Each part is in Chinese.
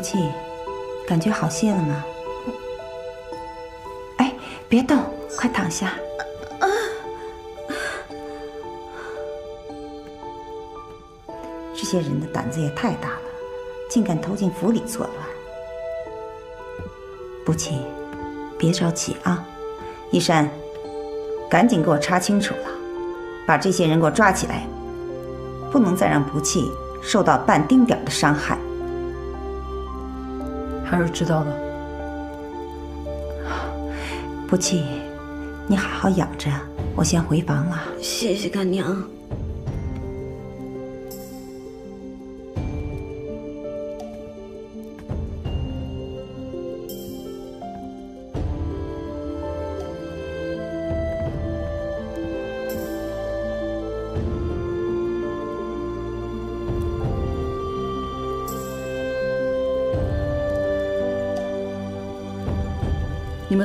不气，感觉好些了吗？哎，别动，快躺下。这些人的胆子也太大了，竟敢偷进府里作乱。不气，别着急啊，一山，赶紧给我查清楚了，把这些人给我抓起来，不能再让不气受到半丁点的伤害。孩儿知道了。不气，你好好养着，我先回房了。谢谢干娘。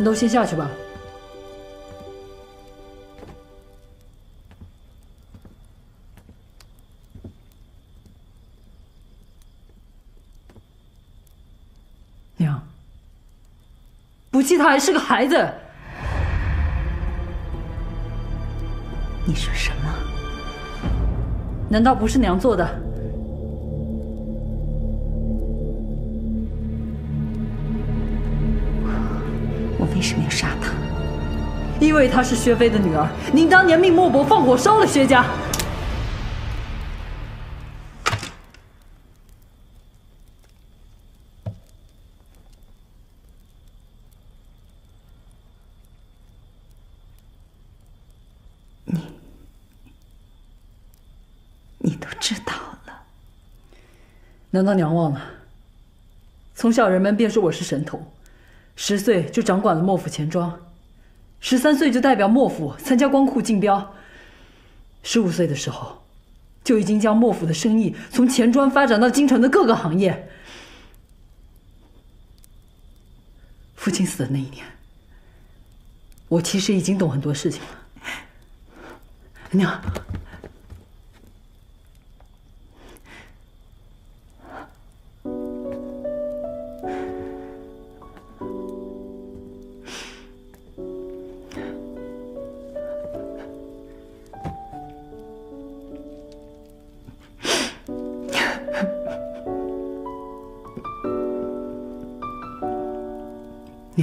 都先下去吧。娘，不气他还是个孩子。你说什么？难道不是娘做的？为什么要杀他？因为她是薛飞的女儿。您当年命莫伯放火烧了薛家。你你都知道了。难道娘忘了？从小人们便说我是神童，十岁就掌管了莫府钱庄，十三岁就代表莫府参加光库竞标，十五岁的时候，就已经将莫府的生意从钱庄发展到京城的各个行业。父亲死的那一年，我其实已经懂很多事情了。娘。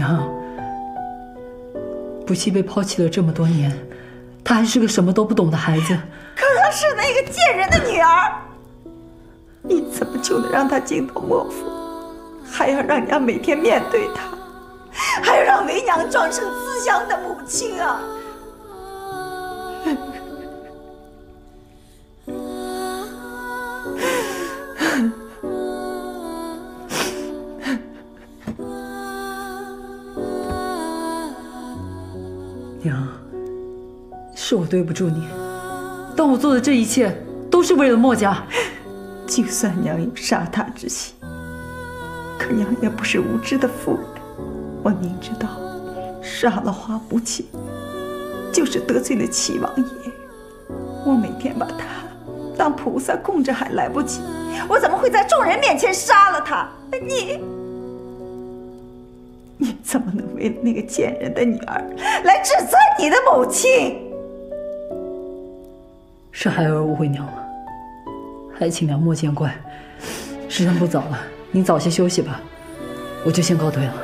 娘，不弃被抛弃了这么多年，她还是个什么都不懂的孩子。可她是那个贱人的女儿，你怎么就能让她进到莫府，还要让娘每天面对她，还要让为娘装成思乡的母亲啊？对不住你，但我做的这一切都是为了墨家。就算娘有杀他之心，可娘也不是无知的妇人。我明知道，杀了花不弃，就是得罪了齐王爷。我每天把他当菩萨供着还来不及，我怎么会在众人面前杀了他？你，你怎么能为了那个贱人的女儿来指责你的母亲？是孩儿误会娘了，还请娘莫见怪。时辰不早了，您早些休息吧，我就先告退了。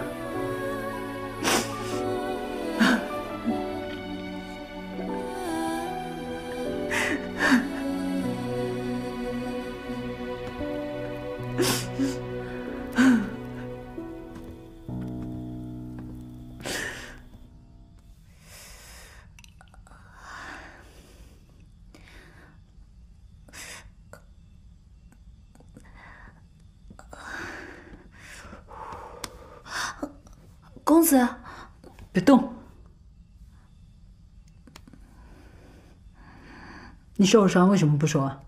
受伤为什么不说啊？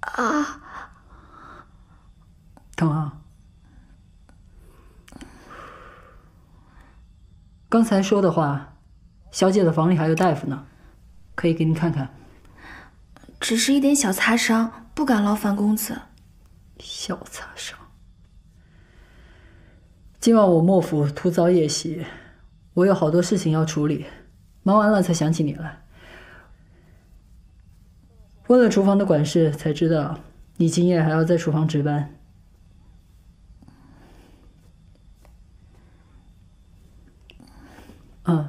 啊，疼啊！刚才说的话，小姐的房里还有大夫呢，可以给你看看。只是一点小擦伤，不敢劳烦公子。小擦伤。今晚我莫府突遭夜袭，我有好多事情要处理，忙完了才想起你来。问了厨房的管事，才知道你今夜还要在厨房值班。嗯，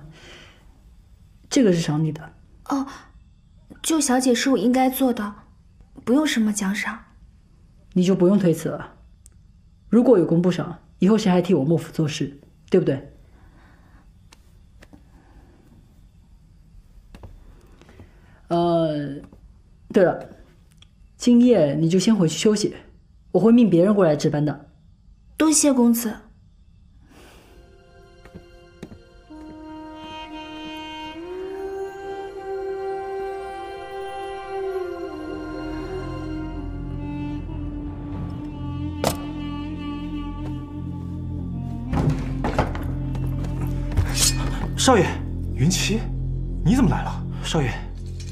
这个是赏你的。哦，救小姐是我应该做的，不用什么奖赏。你就不用推辞了。如果有功不赏，以后谁还替我莫府做事，对不对？呃，对了，今夜你就先回去休息，我会命别人过来值班的。多谢公子。少爷，云奇，你怎么来了？少爷，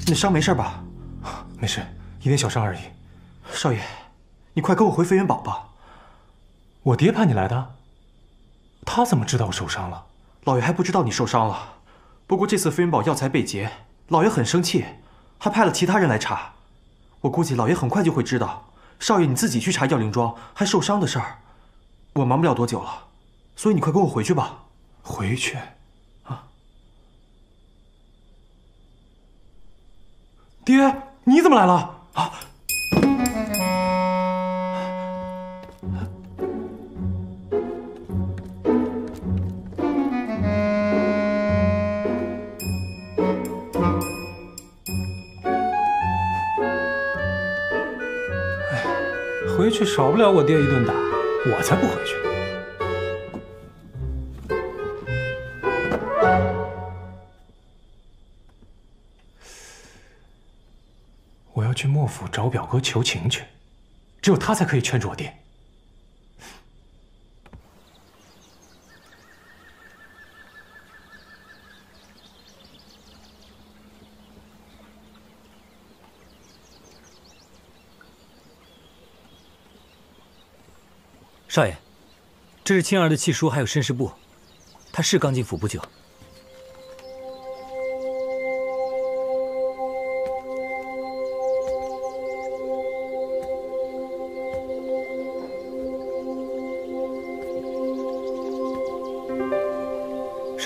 你的伤没事吧？没事，一点小伤而已。少爷，你快跟我回飞云堡吧。我爹派你来的？他怎么知道我受伤了？老爷还不知道你受伤了。不过这次飞云堡药材被劫，老爷很生气，还派了其他人来查。我估计老爷很快就会知道，少爷你自己去查药灵庄还受伤的事儿。我忙不了多久了，所以你快跟我回去吧。回去。爹，你怎么来了？啊！哎，回去少不了我爹一顿打，我才不回去。府找表哥求情去，只有他才可以劝住我爹。少爷，这是青儿的契书，还有申尸簿。他是刚进府不久。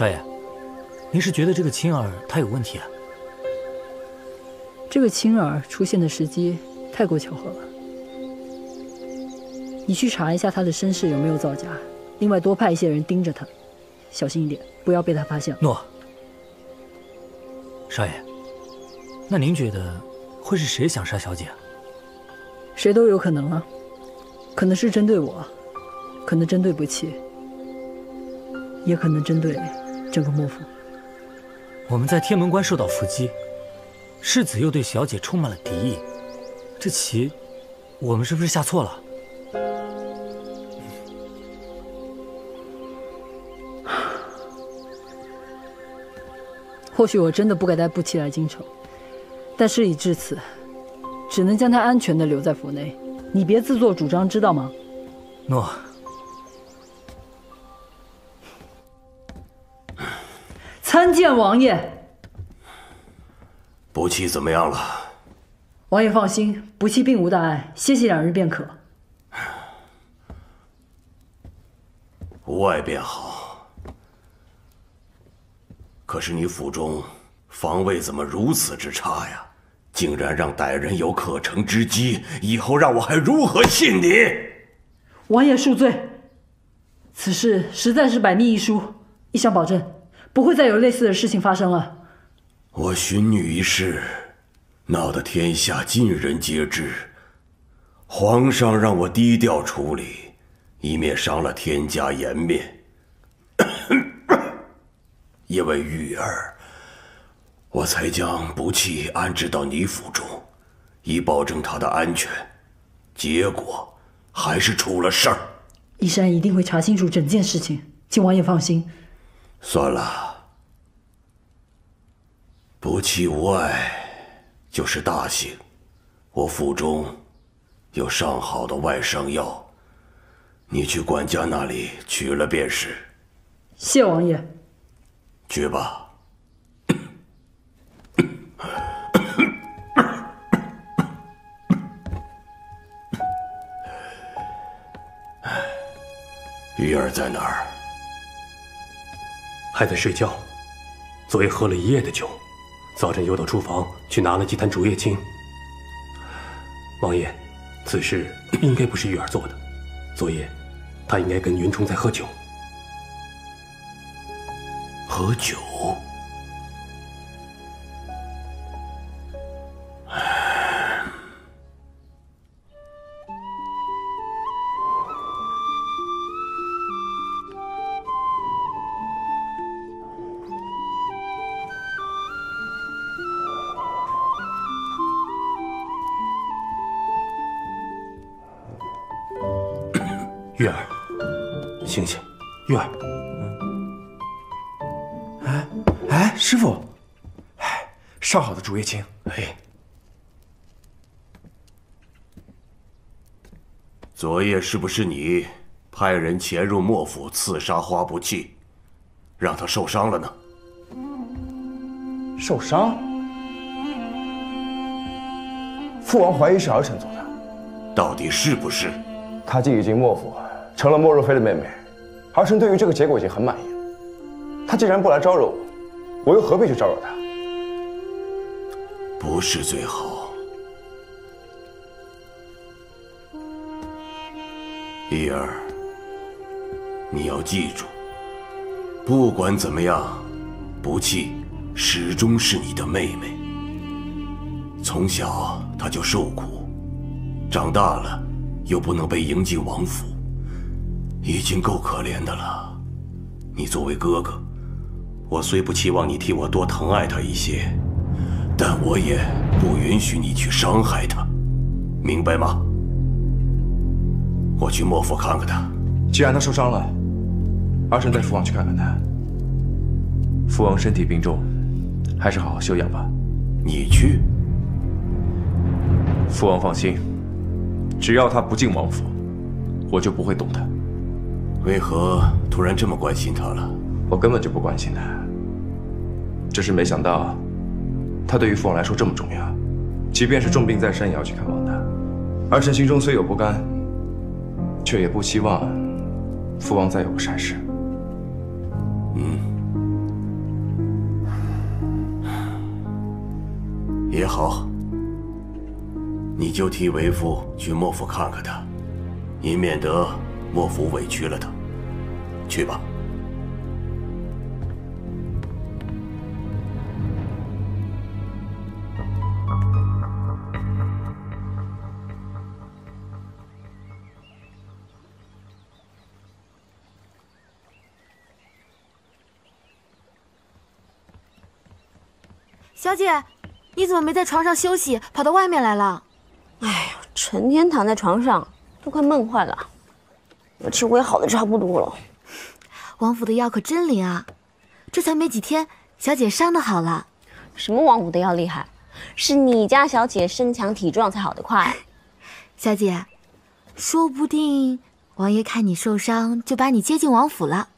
少爷，您是觉得这个青儿她有问题啊？这个青儿出现的时机太过巧合了。你去查一下她的身世有没有造假，另外多派一些人盯着她，小心一点，不要被她发现。诺。少爷，那您觉得会是谁想杀小姐？谁都有可能啊，可能是针对我，可能针对不弃，也可能针对。整个幕府，我们在天门关受到伏击，世子又对小姐充满了敌意，这棋，我们是不是下错了？或许我真的不该带步期来京城，但事已至此，只能将他安全的留在府内。你别自作主张，知道吗？诺。参见王爷。不弃怎么样了？王爷放心，不弃并无大碍，歇息两日便可。无碍便好。可是你府中防卫怎么如此之差呀？竟然让歹人有可乘之机，以后让我还如何信你？王爷恕罪，此事实在是百密一疏，一想保证。不会再有类似的事情发生了。我寻女一事，闹得天下尽人皆知。皇上让我低调处理，以免伤了天家颜面。因为玉儿，我才将不弃安置到你府中，以保证她的安全。结果还是出了事儿。依山一定会查清楚整件事情，请王爷放心。算了，不弃无碍就是大幸。我府中有上好的外伤药，你去管家那里取了便是。谢王爷。去吧。玉儿在哪儿？还在睡觉。昨夜喝了一夜的酒，早晨又到厨房去拿了几坛竹叶青。王爷，此事 应该不是玉儿做的。昨夜，她应该跟云冲在喝酒。喝酒。是不是你派人潜入莫府刺杀花不弃，让他受伤了呢？受伤？父王怀疑是儿臣做的，到底是不是？他既已经莫府。成了莫若飞的妹妹，儿臣对于这个结果已经很满意了。他既然不来招惹我，我又何必去招惹他？不是最好。一儿，你要记住，不管怎么样，不弃始终是你的妹妹。从小她就受苦，长大了又不能被迎进王府。已经够可怜的了，你作为哥哥，我虽不期望你替我多疼爱她一些，但我也不允许你去伤害她，明白吗？我去莫府看看他。既然他受伤了，儿臣带父王去看看他。父王身体病重，还是好好休养吧。你去？父王放心，只要他不进王府，我就不会动他。为何突然这么关心他了？我根本就不关心他，只是没想到，他对于父王来说这么重要，即便是重病在身也要去看望他。儿臣心中虽有不甘，却也不希望父王再有个闪失。嗯，也好，你就替为父去莫府看看他，以免得。莫府委屈了他，去吧。姐，你怎么没在床上休息，跑到外面来了？哎呀，成天躺在床上，都快闷坏了。我气也好的差不多了，王府的药可真灵啊！这才没几天，小姐伤的好了。什么王府的药厉害？是你家小姐身强体壮才好得快。小姐，说不定王爷看你受伤，就把你接进王府了。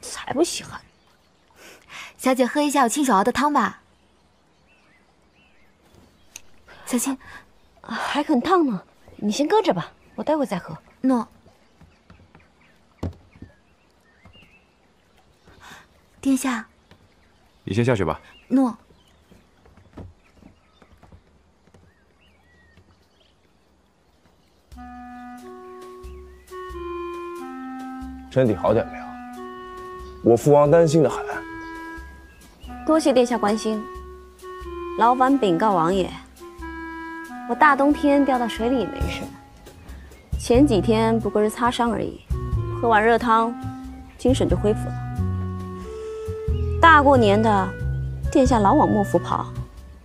才不稀罕！小姐喝一下我亲手熬的汤吧。小心，还很烫呢。你先搁着吧，我待会再喝。诺。殿下，你先下去吧。诺。身体好点没有？我父王担心的很。多谢殿下关心。劳烦禀告王爷，我大冬天掉到水里也没事。前几天不过是擦伤而已，喝碗热汤，精神就恢复了。大过年的，殿下老往莫府跑，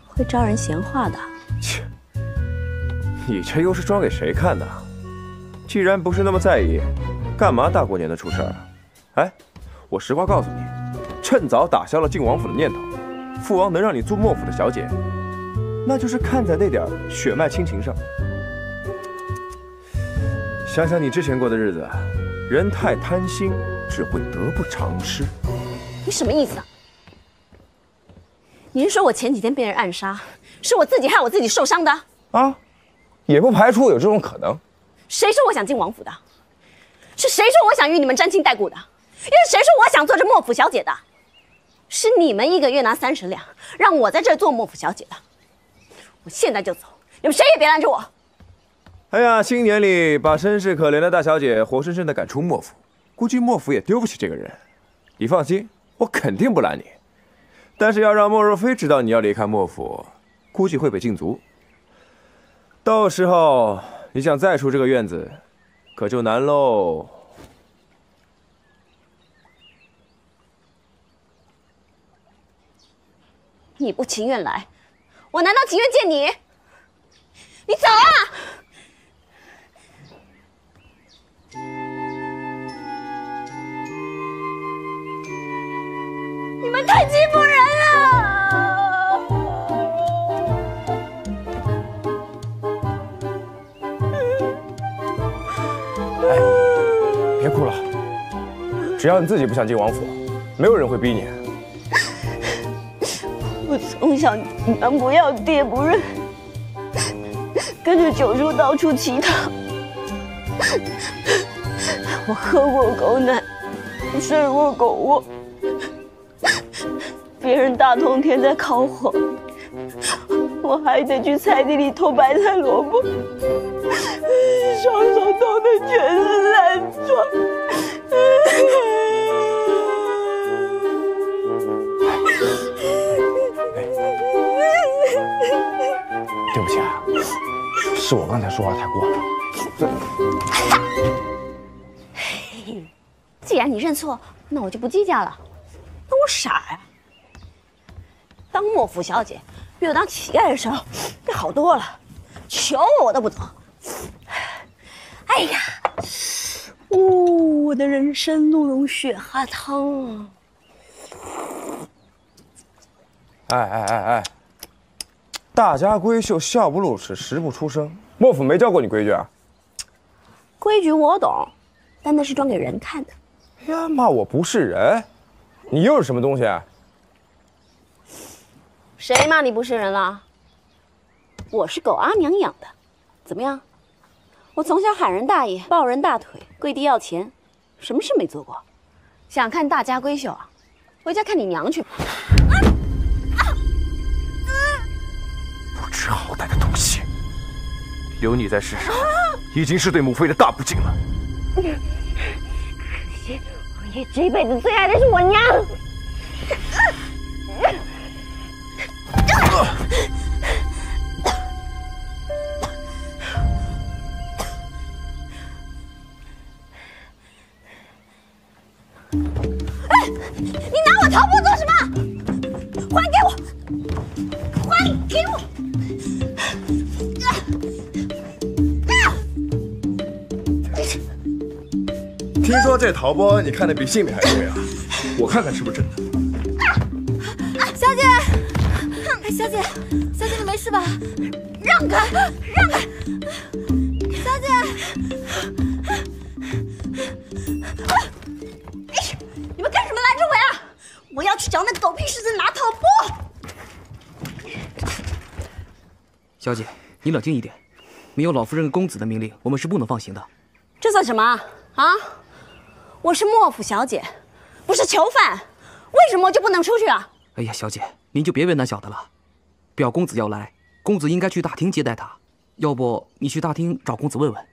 会招人闲话的。切，你这又是装给谁看的？既然不是那么在意，干嘛大过年的出事儿？哎，我实话告诉你，趁早打消了进王府的念头。父王能让你做莫府的小姐，那就是看在那点血脉亲情上。想想你之前过的日子，人太贪心，只会得不偿失。你什么意思啊？您说我前几天被人暗杀，是我自己害我自己受伤的？啊，也不排除有这种可能。谁说我想进王府的？是谁说我想与你们沾亲带故的？又是谁说我想做这莫府小姐的？是你们一个月拿三十两，让我在这做莫府小姐的。我现在就走，你们谁也别拦着我。哎呀，新年里把身世可怜的大小姐活生生的赶出莫府，估计莫府也丢不起这个人。你放心，我肯定不拦你。但是要让莫若飞知道你要离开莫府，估计会被禁足。到时候你想再出这个院子，可就难喽。你不情愿来，我难道情愿见你？你走啊！你们太欺负人了！哎别哭了，只要你自己不想进王府，没有人会逼你。我从小娘不要爹不认，跟着九叔到处乞讨。我喝过狗奶，睡过狗窝，别人大冬天在烤火，我还得去菜地里偷白菜萝卜，双手冻得全是烂疮。对不起啊，是我刚才说话太过了。既然你认错，那我就不计较了。当我傻呀？当莫府小姐比我当乞丐的时候要好多了，求我我都不走。哎呀，哦，我的人参鹿茸血哈汤啊！哎哎哎哎，大家闺秀笑不露齿，食不出声。莫府没教过你规矩啊？规矩我懂，但那是装给人看的。哎呀，骂我不是人，你又是什么东西？啊？谁骂你不是人了？我是狗阿娘养的，怎么样？我从小喊人大爷，抱人大腿，跪地要钱，什么事没做过？想看大家闺秀啊？回家看你娘去吧！不知好歹的东西，有你在世上，已经是对母妃的大不敬了。可惜，我爷这辈子最爱的是我娘。这桃波你看的比性命还重要，我看看是不是真的。小姐，哎，小姐，小姐你没事吧？让开，让开！小姐，哎，你们干什么拦着我呀？我要去找那狗屁狮子拿桃波。小姐，你冷静一点，没有老夫人公子的命令，我们是不能放行的。这算什么啊？我是莫府小姐，不是囚犯，为什么我就不能出去啊？哎呀，小姐，您就别为难小的了。表公子要来，公子应该去大厅接待他。要不你去大厅找公子问问。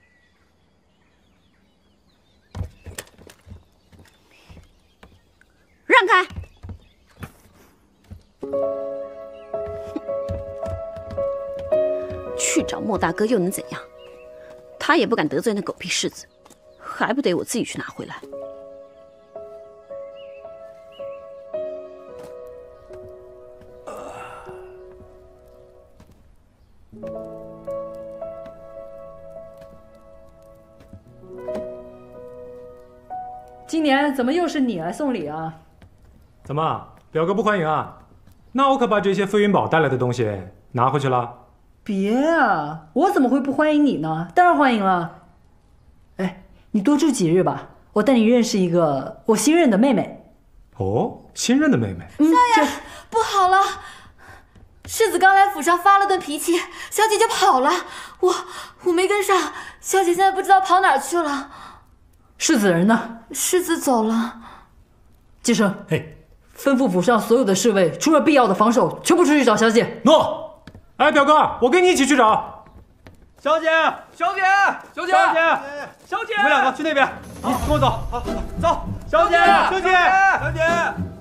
让开！去找莫大哥又能怎样？他也不敢得罪那狗屁世子，还不得我自己去拿回来？怎么又是你来送礼啊？怎么，表哥不欢迎啊？那我可把这些飞云宝带来的东西拿回去了。别啊，我怎么会不欢迎你呢？当然欢迎了。哎，你多住几日吧，我带你认识一个我新认的妹妹。哦，新认的妹妹。少爷，不好了！世子刚来府上发了顿脾气，小姐就跑了。我我没跟上，小姐现在不知道跑哪儿去了。世子人呢？世子走了。季生，嘿，吩咐府上所有的侍卫，除了必要的防守，全部出去找小姐。诺。哎，表哥，我跟你一起去找小姐。小姐，小姐，小姐，小姐，你们两个去那边，你跟我走。好，走。小姐，小姐，小姐。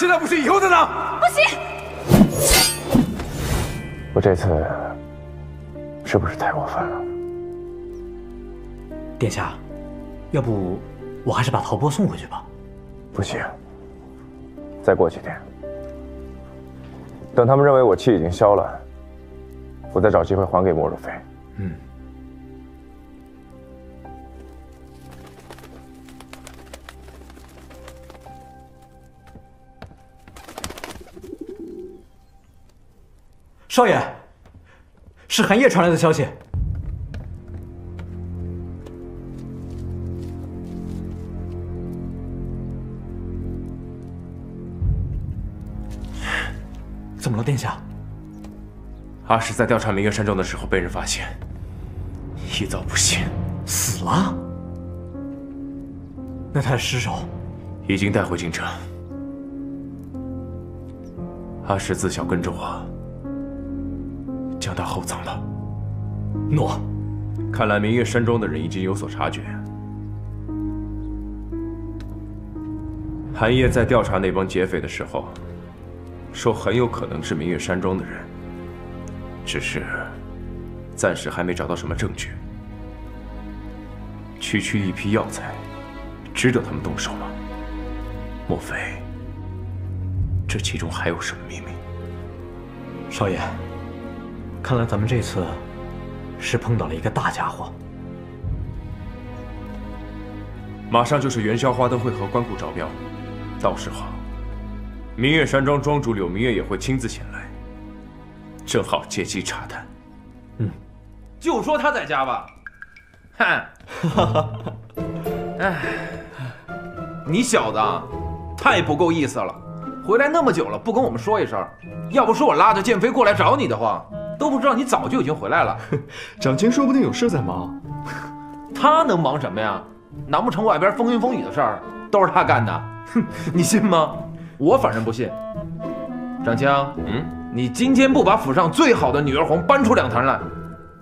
现在不是以后的呢？不行！我这次是不是太过分了？殿下，要不我还是把陶波送回去吧？不行，再过几天，等他们认为我气已经消了，我再找机会还给莫若飞。嗯。少爷，是寒夜传来的消息。怎么了，殿下？阿史在调查明月山庄的时候被人发现，一遭不幸，死了。那他的尸首已经带回京城。阿史自小跟着我，将他厚葬了。诺。看来明月山庄的人已经有所察觉。寒夜在调查那帮劫匪的时候，说很有可能是明月山庄的人，只是暂时还没找到什么证据。区区一批药材，值得他们动手吗？莫非这其中还有什么秘密？少爷，看来咱们这次是碰到了一个大家伙。马上就是元宵花灯会和关谷招标，到时候明月山庄庄主柳明月也会亲自前来，正好借机查探。嗯，就说他在家吧。哼，哎，你小子太不够意思了，回来那么久了不跟我们说一声，要不是我拉着剑飞过来找你的话，都不知道你早就已经回来了。长青说不定有事在忙，他能忙什么呀？难不成外边风云风雨的事儿都是他干的？哼，你信吗？我反正不信。长青，嗯，你今天不把府上最好的女儿红搬出两坛来，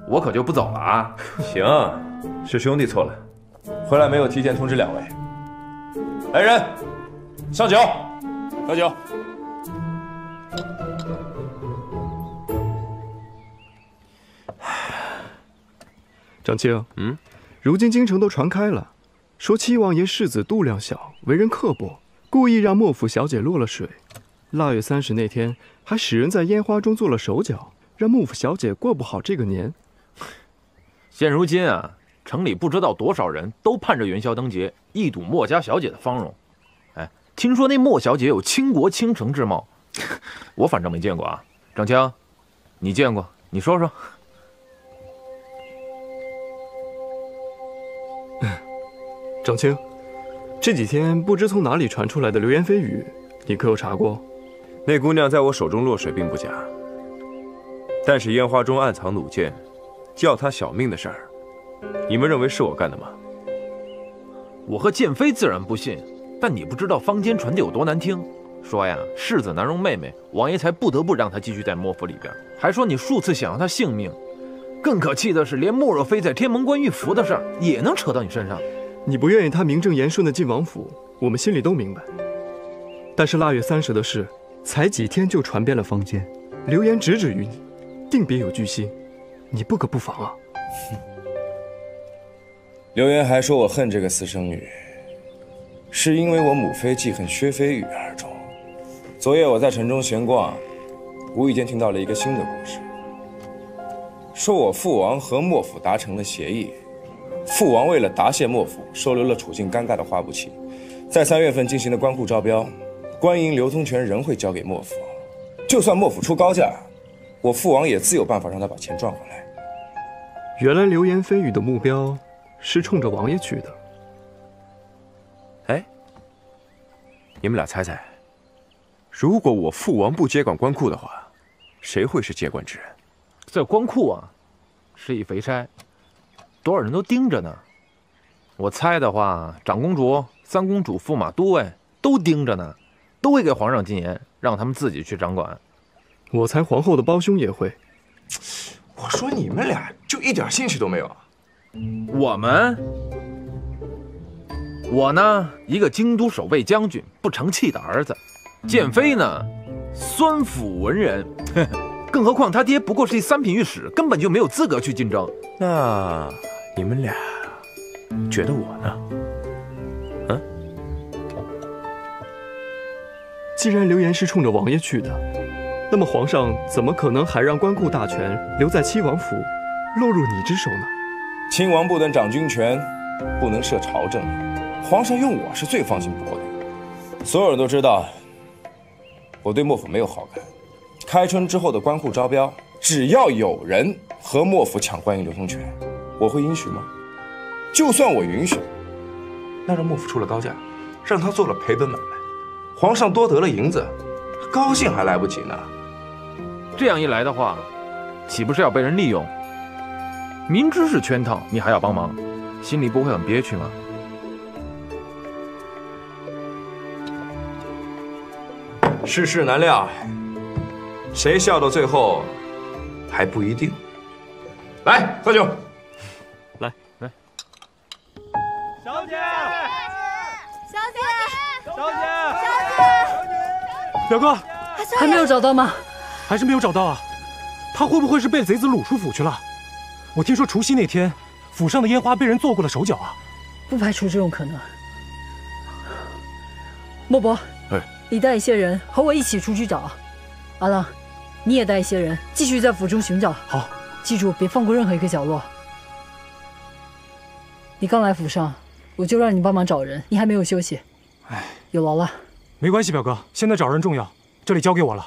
我可就不走了啊！行，是兄弟错了，回来没有提前通知两位。来人，上酒，喝酒。长青，嗯，如今京城都传开了，说七王爷世子度量小，为人刻薄，故意让莫府小姐落了水。腊月三十那天，还使人在烟花中做了手脚，让莫府小姐过不好这个年。现如今啊，城里不知道多少人都盼着元宵灯节一睹莫家小姐的芳容。哎，听说那莫小姐有倾国倾城之貌，我反正没见过啊。长青，你见过？你说说。长青，这几天不知从哪里传出来的流言蜚语，你可有查过？那姑娘在我手中落水并不假，但是烟花中暗藏弩箭，要她小命的事儿，你们认为是我干的吗？我和剑飞自然不信，但你不知道坊间传的有多难听，说呀世子难容妹妹，王爷才不得不让她继续在莫府里边，还说你数次想要她性命。更可气的是，连莫若飞在天门关遇伏的事儿也能扯到你身上。你不愿意他名正言顺的进王府，我们心里都明白。但是腊月三十的事，才几天就传遍了坊间，流言直指于你。定别有居心，你不可不防啊！流言还说我恨这个私生女，是因为我母妃记恨薛飞宇而终。昨夜我在城中闲逛，无意间听到了一个新的故事，说我父王和莫府达成了协议，父王为了答谢莫府，收留了处境尴尬的花不齐，在三月份进行的官库招标，官银流通权仍会交给莫府，就算莫府出高价。我父王也自有办法让他把钱赚回来。原来流言蜚语的目标是冲着王爷去的。哎，你们俩猜猜，如果我父王不接管官库的话，谁会是接管之人？在官库啊，是一肥差，多少人都盯着呢。我猜的话，长公主、三公主、驸马、都尉都盯着呢，都会给皇上进言，让他们自己去掌管。我猜皇后的胞兄也会。我说你们俩就一点兴趣都没有。我们，我呢，一个京都守备将军，不成器的儿子；建飞呢，酸腐文人，更何况他爹不过是一三品御史，根本就没有资格去竞争。那你们俩觉得我呢？嗯？既然流言是冲着王爷去的。那么皇上怎么可能还让官库大权留在七王府，落入你之手呢？亲王不能掌军权，不能摄朝政，皇上用我是最放心不过的。所有人都知道，我对莫府没有好感。开春之后的官户招标，只要有人和莫府抢关于流通权，我会允许吗？就算我允许，那让莫府出了高价，让他做了赔本买卖，皇上多得了银子，高兴还来不及呢。这样一来的话，岂不是要被人利用？明知是圈套，你还要帮忙，心里不会很憋屈吗？世事难料，谁笑到最后还不一定。来，喝酒。小姐，小姐，表哥，还没有找到吗？还是没有找到啊！他会不会是被贼子掳出府去了？我听说除夕那天，府上的烟花被人做过了手脚啊！不排除这种可能。莫伯，哎，你带一些人和我一起出去找。阿浪，你也带一些人继续在府中寻找。好，记住别放过任何一个角落。你刚来府上，我就让你帮忙找人，你还没有休息。哎，有劳了。没关系，表哥，现在找人重要，这里交给我了。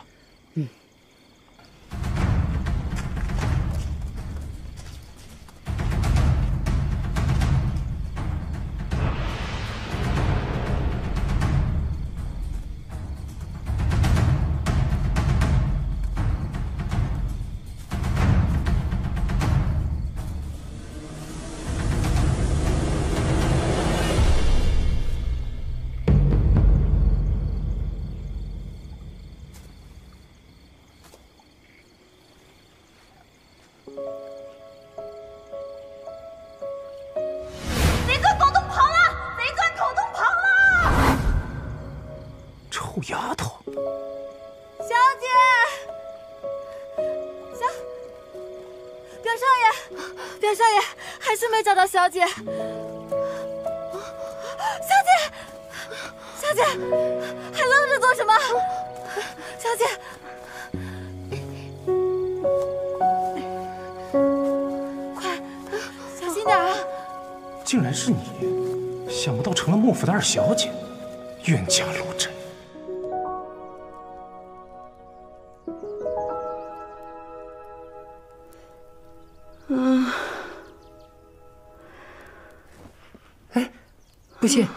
不信，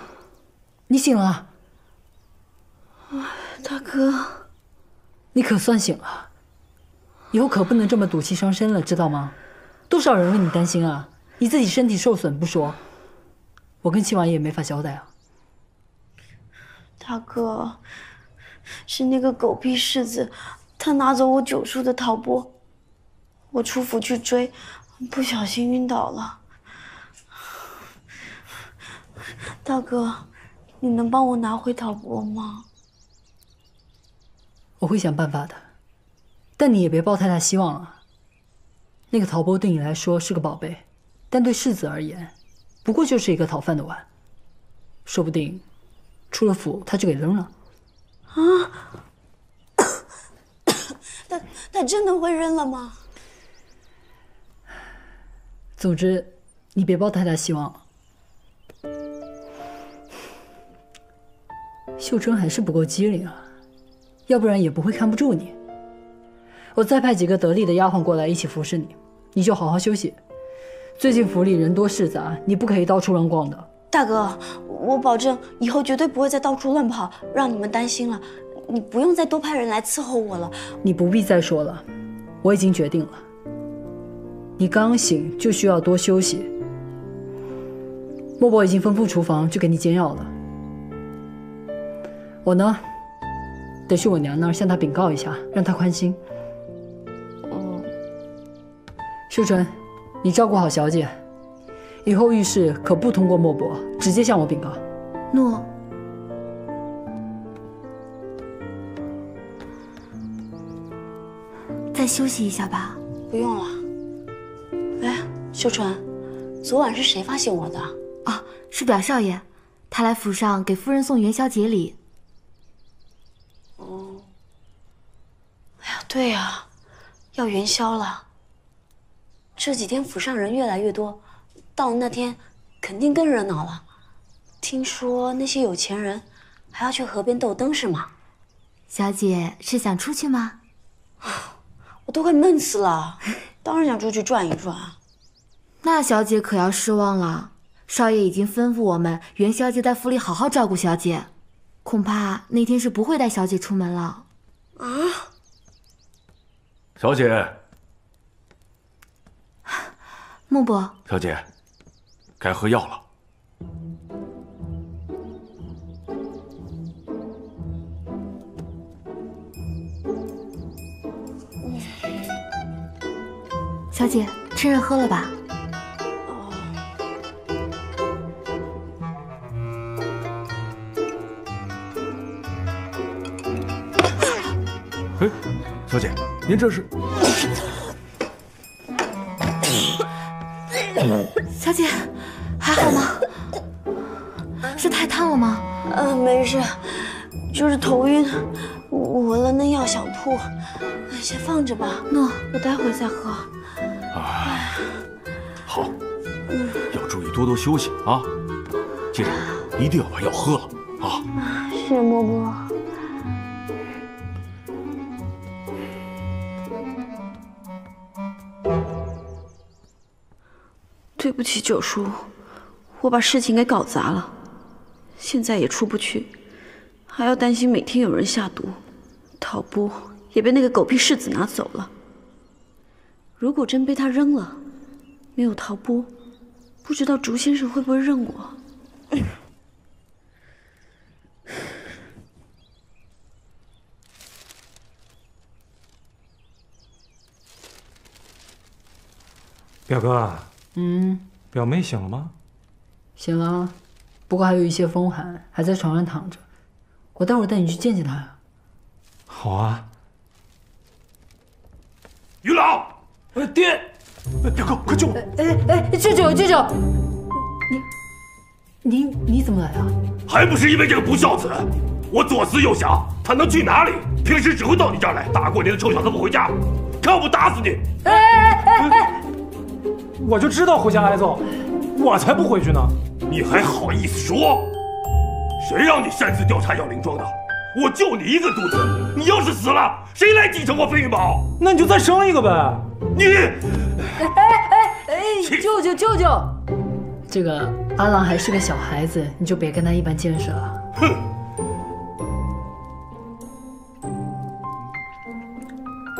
你醒了。大哥，你可算醒了。以后可不能这么赌气伤身了，知道吗？多少人为你担心啊！你自己身体受损不说，我跟七王爷也没法交代啊。大哥，是那个狗屁世子，他拿走我九叔的陶钵，我出府去追，不小心晕倒了。大哥，你能帮我拿回陶钵吗？我会想办法的，但你也别抱太大希望了。那个陶钵对你来说是个宝贝，但对世子而言，不过就是一个讨饭的碗，说不定出了府他就给扔了。啊！他他真的会扔了吗？总之，你别抱太大希望。秀春还是不够机灵啊，要不然也不会看不住你。我再派几个得力的丫鬟过来一起服侍你，你就好好休息。最近府里人多势杂，你不可以到处乱逛的。大哥，我保证以后绝对不会再到处乱跑，让你们担心了。你不用再多派人来伺候我了。你不必再说了，我已经决定了。你刚醒就需要多休息。莫伯已经吩咐厨房去给你煎药了。我呢，得去我娘那儿向她禀告一下，让她宽心。哦，秀春，你照顾好小姐，以后遇事可不通过莫伯，直接向我禀告。诺。再休息一下吧。不用了。哎，秀春，昨晚是谁发现我的？啊，是表少爷，他来府上给夫人送元宵节礼。哦。哎呀，对呀，要元宵了。这几天府上人越来越多，到了那天肯定更热闹了。听说那些有钱人还要去河边斗灯，是吗？小姐是想出去吗？我都快闷死了，当然想出去转一转。那小姐可要失望了，少爷已经吩咐我们元宵节在府里好好照顾小姐，恐怕那天是不会带小姐出门了。啊！小姐，穆伯，小姐，该喝药了。小姐，趁热喝了吧。小姐，您这是？小姐，还好吗？是太烫了吗？呃，没事，就是头晕，闻了那药想吐，先放着吧。诺，我待会再喝。啊，好，要注意多多休息啊！记着，一定要把药喝了啊！是莫伯。起，九叔，我把事情给搞砸了，现在也出不去，还要担心每天有人下毒，陶波也被那个狗屁世子拿走了。如果真被他扔了，没有陶波，不知道竹先生会不会认我。表哥，嗯，表妹醒了吗？醒了，不过还有一些风寒，还在床上躺着。我待会儿带你去见见她呀。好啊。于老，呃，爹，表哥，快救我！哎哎，舅舅舅舅，你你你怎么来了？还不是因为这个不孝子！我左思右想，他能去哪里？平时只会到你这儿来，大过年的臭小子不回家，看我不打死你！哎哎哎哎！我就知道回家挨揍，我才不回去呢！你还好意思说？谁让你擅自调查药灵庄的？我就你一个独子，你要是死了，谁来继承我飞云宝？那你就再生一个呗！你，哎哎哎，舅舅舅舅，这个阿郎还是个小孩子，你就别跟他一般见识了。哼！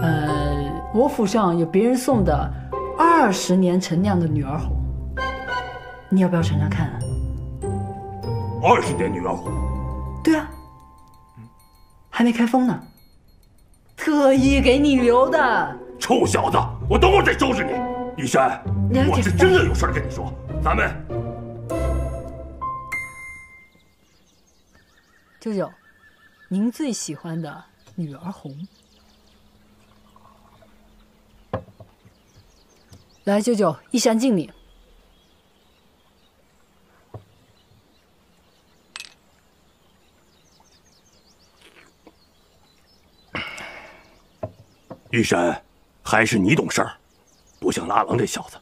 呃，我府上有别人送的二十年陈酿的女儿红，你要不要尝尝看？二十年女儿红，对啊，还没开封呢，特意给你留的。臭小子，我等会儿再收拾你。玉山，我是真的有事跟你说，咱们。舅舅，您最喜欢的女儿红。来，舅舅，一山敬你。玉山，还是你懂事儿，不像阿郎这小子，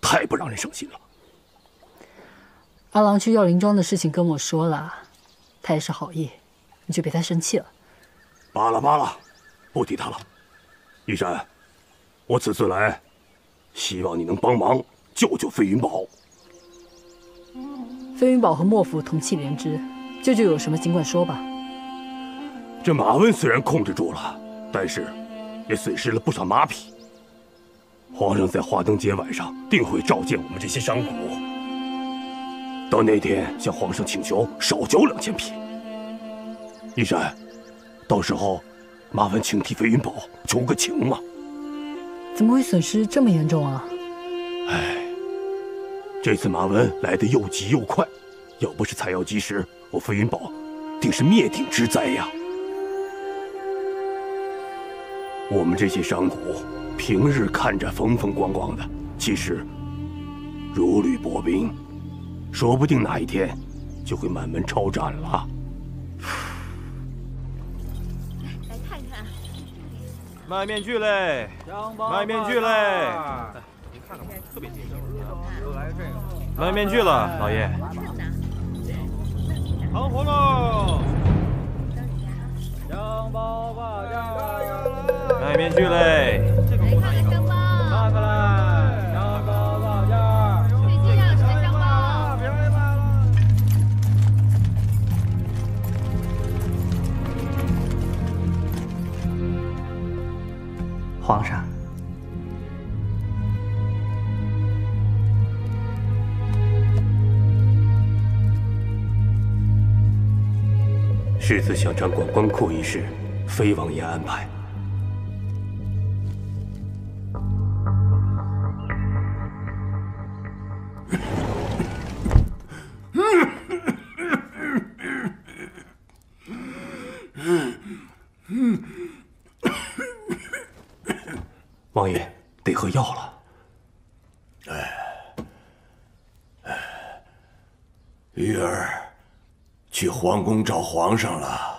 太不让人省心了。阿郎去药灵庄的事情跟我说了，他也是好意，你就别太生气了。罢了罢了，不提他了。玉山，我此次来，希望你能帮忙救救飞云宝。飞云宝和莫府同气连枝，舅舅有什么尽管说吧。这马温虽然控制住了，但是。也损失了不少马匹。皇上在花灯节晚上定会召见我们这些商贾，到那天向皇上请求少交两千匹。一山，到时候麻烦请替飞云宝求个情嘛。怎么会损失这么严重啊？哎，这次马文来的又急又快，要不是采药及时，我飞云堡定是灭顶之灾呀。我们这些商贾，平日看着风风光光的，其实如履薄冰，说不定哪一天就会满门抄斩了。卖面具嘞，卖面具嘞，您看看吧，特别精神。又来这个，卖面具了，老爷。糖葫芦，香包挂件。卖面具嘞！皇上，世子想掌管官库一事，非王爷安排。找皇上了，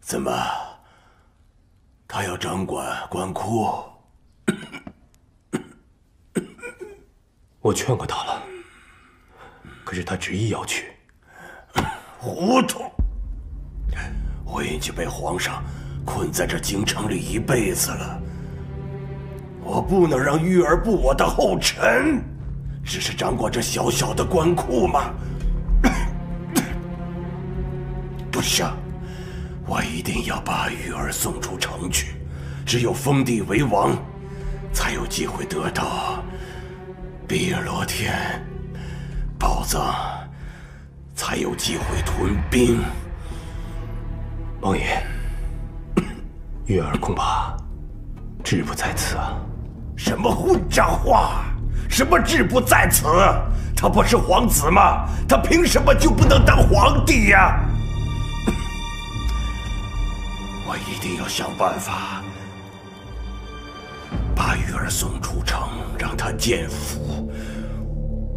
怎么？他要掌管官库？我劝过他了，可是他执意要去。糊涂！我已经被皇上困在这京城里一辈子了。我不能让玉儿步我的后尘，只是掌管这小小的官库吗？不是，我一定要把玉儿送出城去。只有封地为王，才有机会得到碧罗天宝藏，才有机会屯兵。王爷，玉儿恐怕志不在此啊。什么混账话！什么志不在此？他不是皇子吗？他凭什么就不能当皇帝呀？我一定要想办法把玉儿送出城，让他见福。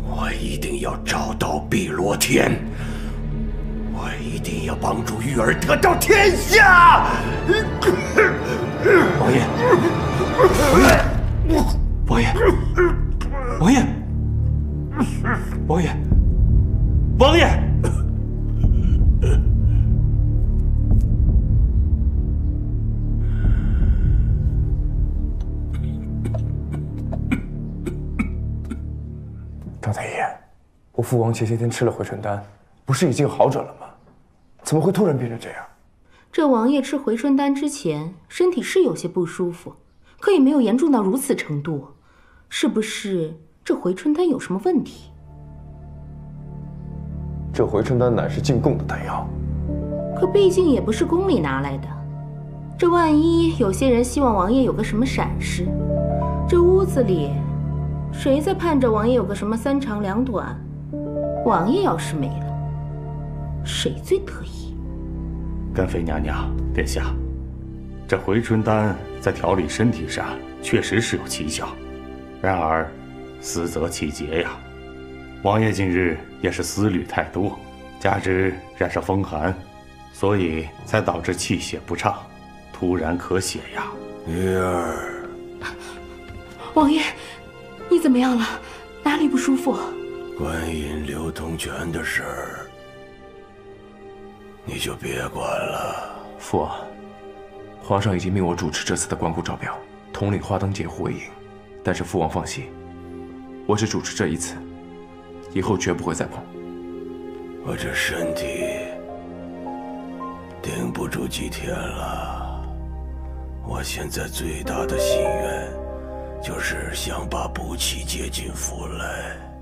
我一定要找到碧罗天，我一定要帮助玉儿得到天下。王爷王爷，王爷。王爷，王爷，王爷，太医，我父王前些天吃了回春丹，不是已经好转了吗？怎么会突然变成这样？这王爷吃回春丹之前，身体是有些不舒服。可也没有严重到如此程度，是不是这回春丹有什么问题？这回春丹乃是进贡的丹药，可毕竟也不是宫里拿来的，这万一有些人希望王爷有个什么闪失，这屋子里谁在盼着王爷有个什么三长两短？王爷要是没了，谁最得意？甘妃娘娘，殿下，这回春丹在调理身体上确实是有奇效，然而思则气结呀。王爷近日也是思虑太多，加之染上风寒，所以才导致气血不畅，突然咳血呀。女儿，王爷，你怎么样了？哪里不舒服？观音流通泉的事儿，你就别管了。父王，皇上已经命我主持这次的关谷招标，统领花灯节护卫营。但是父王放心，我只主持这一次，以后绝不会再碰。我这身体顶不住几天了。我现在最大的心愿，就是想把补气接进府来。